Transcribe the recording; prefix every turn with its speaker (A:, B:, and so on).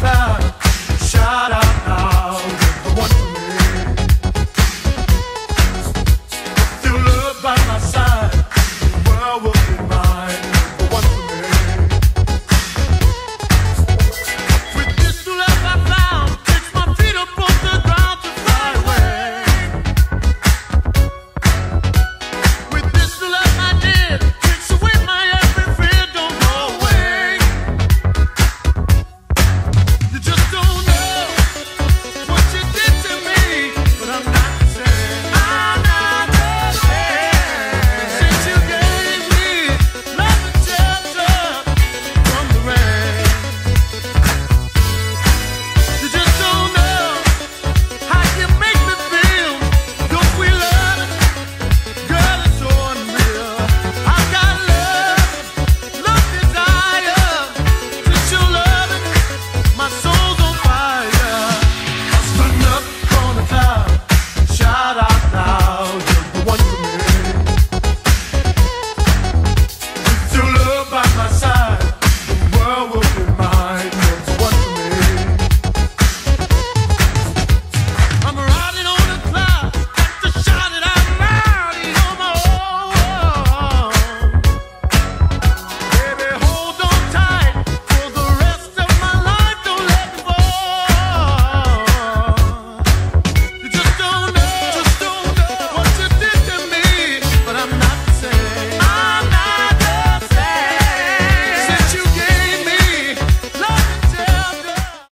A: cloud.